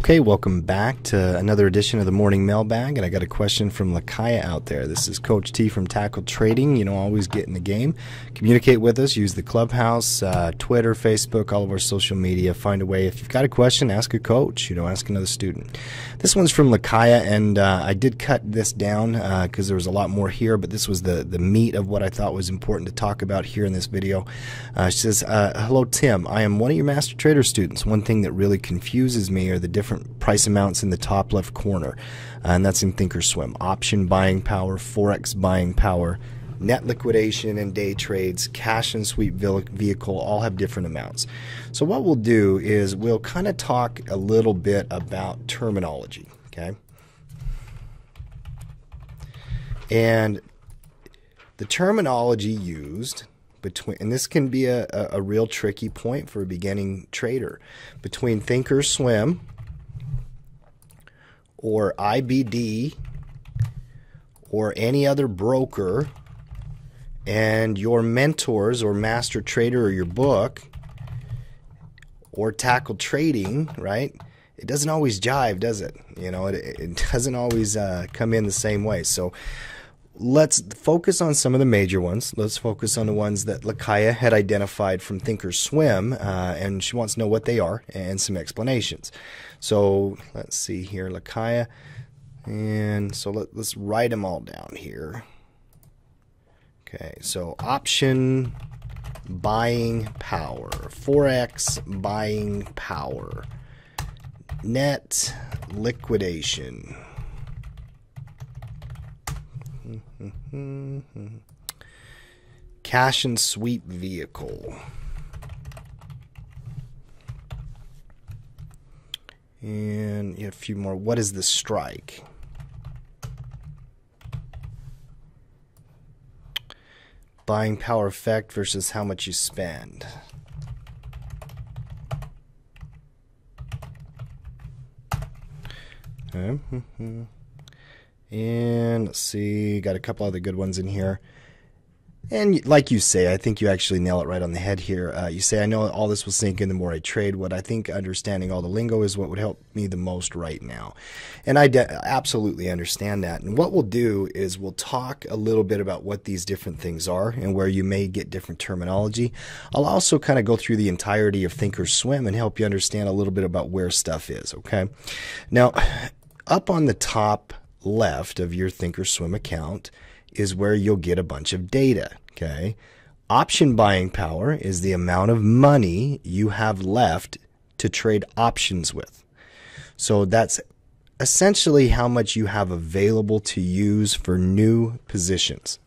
Okay, welcome back to another edition of the Morning Mailbag, and I got a question from Lakaya out there. This is Coach T from Tackle Trading. You know, always get in the game. Communicate with us. Use the Clubhouse, uh, Twitter, Facebook, all of our social media. Find a way. If you've got a question, ask a coach. You know, ask another student. This one's from Lakaya, and uh, I did cut this down because uh, there was a lot more here, but this was the the meat of what I thought was important to talk about here in this video. Uh, she says, uh, "Hello, Tim. I am one of your Master Trader students. One thing that really confuses me are the different price amounts in the top left corner, uh, and that's in Thinkorswim. Option buying power, forex buying power, net liquidation and day trades, cash and sweep vehicle all have different amounts. So what we'll do is we'll kind of talk a little bit about terminology, okay? And the terminology used between, and this can be a, a, a real tricky point for a beginning trader, between Thinkorswim or IBD or any other broker and your mentors or master trader or your book or tackle trading, right? It doesn't always jive, does it? You know, it, it doesn't always uh, come in the same way. So let's focus on some of the major ones. Let's focus on the ones that Lakaya had identified from Thinkorswim, uh, and she wants to know what they are and some explanations. So let's see here, Lakaya. And so let, let's write them all down here. Okay, so option buying power, Forex buying power, net liquidation. Cash and sweep vehicle. And a few more. What is the strike? Buying power effect versus how much you spend. Okay. And let's see, got a couple other good ones in here. And like you say, I think you actually nail it right on the head here. Uh, you say, I know all this will sink in the more I trade. What I think understanding all the lingo is what would help me the most right now. And I absolutely understand that. And what we'll do is we'll talk a little bit about what these different things are and where you may get different terminology. I'll also kind of go through the entirety of Thinkorswim and help you understand a little bit about where stuff is, okay? Now, up on the top left of your Thinkorswim account is where you'll get a bunch of data. Okay. Option buying power is the amount of money you have left to trade options with. So that's essentially how much you have available to use for new positions.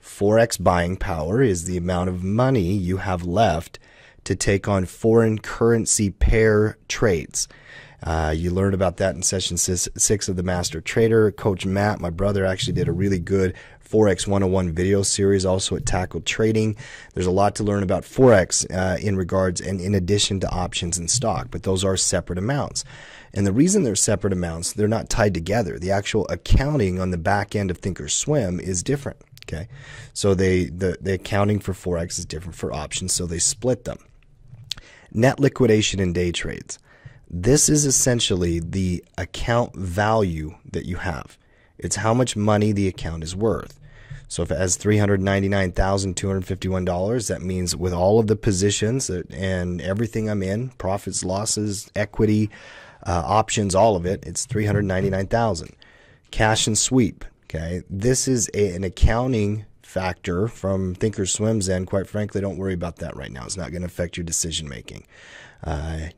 Forex buying power is the amount of money you have left to take on foreign currency pair trades. Uh, you learned about that in session six of the Master Trader. Coach Matt, my brother, actually did a really good Forex 101 video series also at Tackle Trading. There's a lot to learn about Forex uh, in regards and in addition to options and stock, but those are separate amounts. And the reason they're separate amounts, they're not tied together. The actual accounting on the back end of Thinkorswim is different. Okay. So they the, the accounting for Forex is different for options, so they split them. Net liquidation and day trades. This is essentially the account value that you have. It's how much money the account is worth. So if it has $399,251, that means with all of the positions and everything I'm in, profits, losses, equity, uh, options, all of it, it's 399,000. Cash and sweep, okay? This is a, an accounting factor from Thinkorswim's end. Quite frankly, don't worry about that right now. It's not going to affect your decision making. Uh,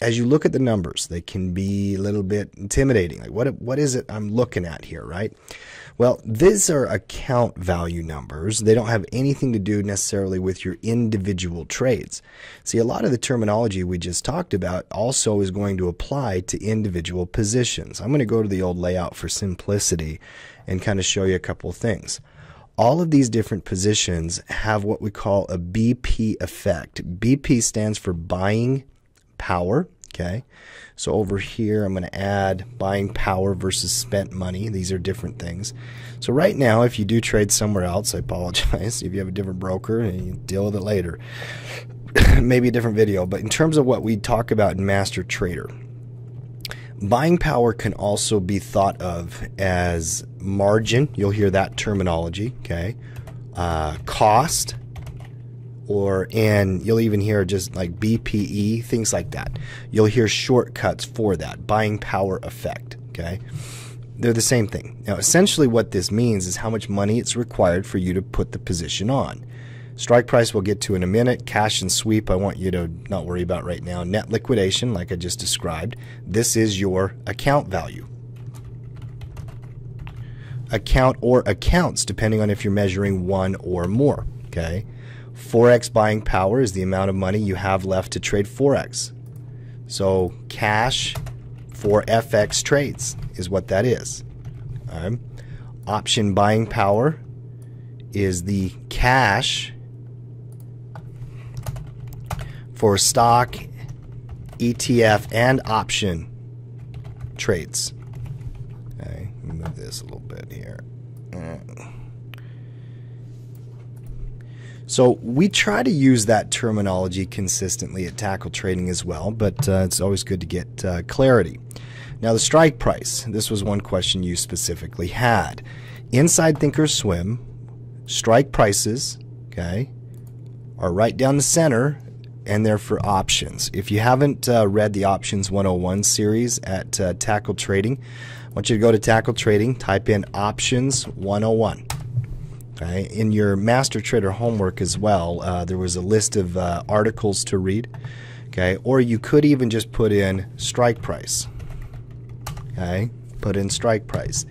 as you look at the numbers, they can be a little bit intimidating. Like, what, what is it I'm looking at here, right? Well, these are account value numbers. They don't have anything to do necessarily with your individual trades. See, a lot of the terminology we just talked about also is going to apply to individual positions. I'm going to go to the old layout for simplicity and kind of show you a couple of things. All of these different positions have what we call a BP effect. BP stands for buying power. Okay. So over here, I'm going to add buying power versus spent money. These are different things. So right now, if you do trade somewhere else, I apologize. If you have a different broker and you deal with it later, maybe a different video. But in terms of what we talk about in Master Trader, Buying power can also be thought of as margin. You'll hear that terminology, okay? Uh, cost, or and you'll even hear just like BPE, things like that. You'll hear shortcuts for that buying power effect. Okay, they're the same thing. Now, essentially, what this means is how much money it's required for you to put the position on. Strike price we'll get to in a minute. Cash and sweep, I want you to not worry about right now. Net liquidation, like I just described, this is your account value. Account or accounts, depending on if you're measuring one or more. Okay. Forex buying power is the amount of money you have left to trade Forex. So cash for FX trades is what that is. Option buying power is the cash for stock, ETF, and option trades. Okay, move this a little bit here. So we try to use that terminology consistently at Tackle Trading as well, but uh, it's always good to get uh, clarity. Now, the strike price. This was one question you specifically had. Inside Thinkorswim, strike prices, okay, are right down the center, and they're for options. If you haven't uh, read the Options 101 series at uh, Tackle Trading, I want you to go to Tackle Trading, type in Options 101. In your master trader homework as well, uh, there was a list of uh, articles to read. Okay, or you could even just put in strike price. Okay, put in strike price.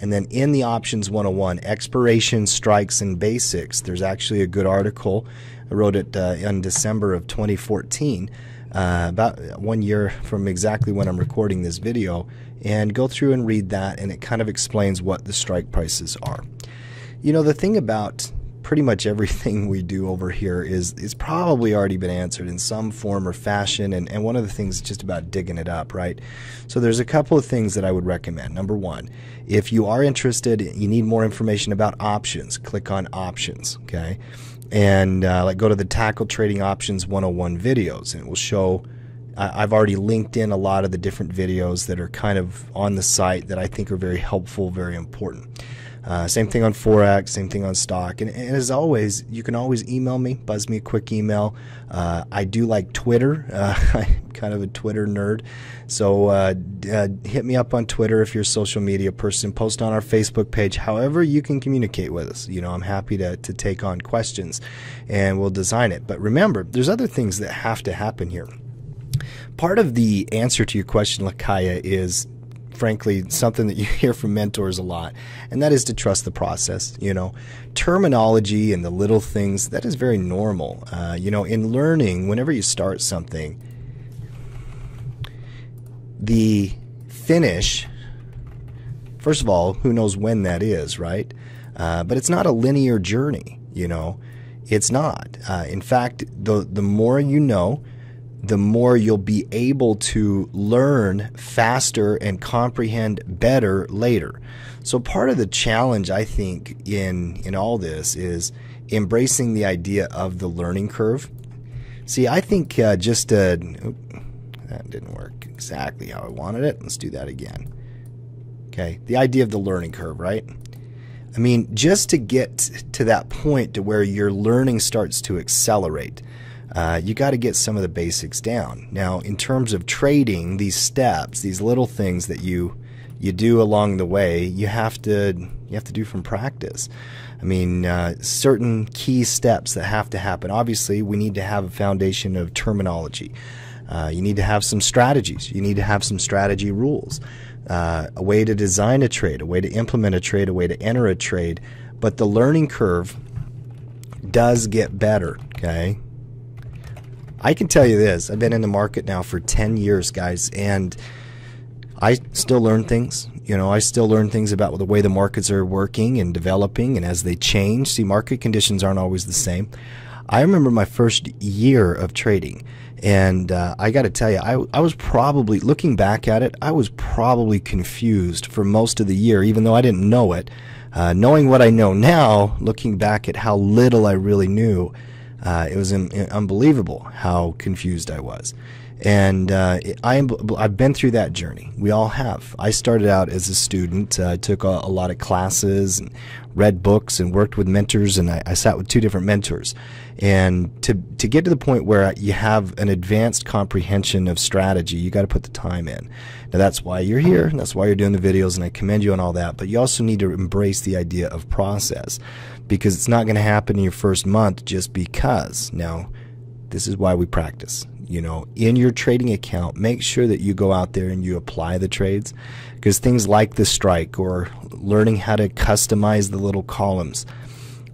And then in the options 101, expiration, strikes, and basics, there's actually a good article. I wrote it uh, in December of 2014, uh, about one year from exactly when I'm recording this video. And go through and read that, and it kind of explains what the strike prices are. You know, the thing about pretty much everything we do over here is is probably already been answered in some form or fashion and, and one of the things is just about digging it up right? So there's a couple of things that i would recommend. Number one if you are interested you need more information about options click on options okay? And uh, like go to the tackle trading options 101 videos and it will show I've already linked in a lot of the different videos that are kind of on the site that I think are very helpful, very important. Uh, same thing on Forex, same thing on stock. And, and, as always, you can always email me, buzz me a quick email. Uh, I do like Twitter. Uh, I'm kind of a Twitter nerd. So uh, uh, hit me up on Twitter if you're a social media person. Post on our Facebook page. However, you can communicate with us. You know, I'm happy to, to take on questions and we'll design it. But remember, there's other things that have to happen here. Part of the answer to your question, Lakaya, is frankly something that you hear from mentors a lot, and that is to trust the process. You know, terminology and the little things that is very normal. Uh, you know, in learning, whenever you start something, the finish. First of all, who knows when that is, right? Uh, but it's not a linear journey. You know, it's not. Uh, in fact, the the more you know, the more you'll be able to learn faster and comprehend better later. So part of the challenge I think in in all this is embracing the idea of the learning curve. See, I think uh, just uh, that didn't work exactly how I wanted it. Let's do that again. Okay, the idea of the learning curve, right? I mean, just to get to that point to where your learning starts to accelerate uh, you got to get some of the basics down. Now, in terms of trading, these steps, these little things that you you do along the way, you have to you have to do from practice. I mean, uh, certain key steps that have to happen. Obviously, we need to have a foundation of terminology. Uh, you need to have some strategies. You need to have some strategy rules. Uh, a way to design a trade, a way to implement a trade, a way to enter a trade. But the learning curve does get better. Okay, I can tell you this I've been in the market now for 10 years, guys, and I still learn things. You know, I still learn things about the way the markets are working and developing, and as they change, see, market conditions aren't always the same. I remember my first year of trading, and uh, I got to tell you, I, I was probably, looking back at it, I was probably confused for most of the year, even though I didn't know it. Uh, knowing what I know now, looking back at how little I really knew, uh, it was unbelievable how confused I was. And uh, I am, I've been through that journey. We all have. I started out as a student. I uh, took a, a, lot of classes and read books and worked with mentors. And I, I sat with two different mentors. And to to get to the point where you have an advanced comprehension of strategy, you got to put the time in. Now that's why you're here. And that's why you're doing the videos, and I commend you on all that. But you also need to embrace the idea of process, because it's not going to happen in your first month just because. Now, this is why we practice you know, in your trading account, make sure that you go out there and you apply the trades because things like the strike or learning how to customize the little columns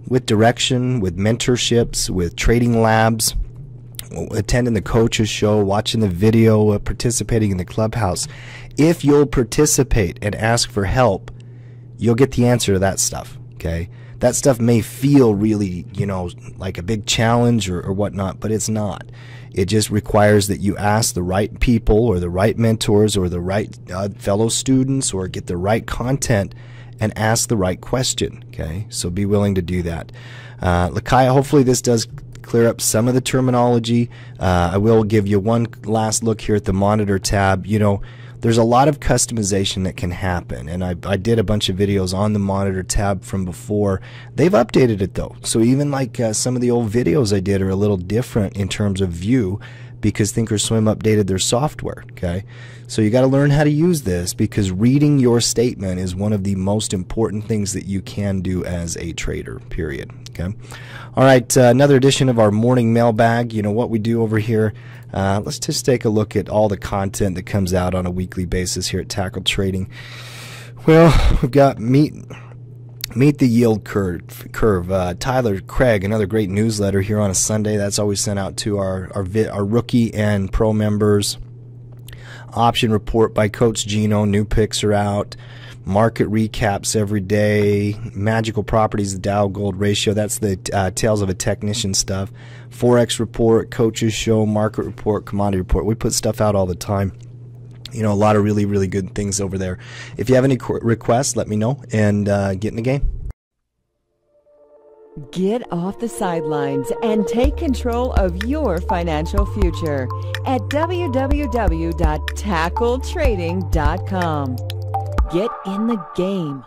with direction, with mentorships, with trading labs, attending the coaches show, watching the video, uh, participating in the clubhouse. If you'll participate and ask for help, you'll get the answer to that stuff. Okay. That stuff may feel really, you know, like a big challenge or, or whatnot, but it's not. It just requires that you ask the right people or the right mentors or the right uh, fellow students or get the right content and ask the right question. Okay, so be willing to do that. Uh, Lakaya, hopefully this does clear up some of the terminology. Uh, I will give you one last look here at the monitor tab. You know, there's a lot of customization that can happen. And I, I did a bunch of videos on the monitor tab from before. They've updated it though. So even like uh, some of the old videos I did are a little different in terms of view because Thinkorswim updated their software. Okay. So you got to learn how to use this because reading your statement is one of the most important things that you can do as a trader, period. Okay. All right. Uh, another edition of our morning mailbag. You know what we do over here. Uh, let's just take a look at all the content that comes out on a weekly basis here at Tackle Trading. Well, we've got meet meet the yield curve. Curve. Uh, Tyler Craig, another great newsletter here on a Sunday. That's always sent out to our our, our rookie and pro members option report by Coach Gino. New picks are out. Market recaps every day. Magical properties, the Dow Gold ratio. That's the uh, tales of a technician stuff. Forex report, coaches show, market report, commodity report. We put stuff out all the time. You know, a lot of really, really good things over there. If you have any requests, let me know and uh, get in the game. Get off the sidelines and take control of your financial future at www.tackletrading.com. Get in the game.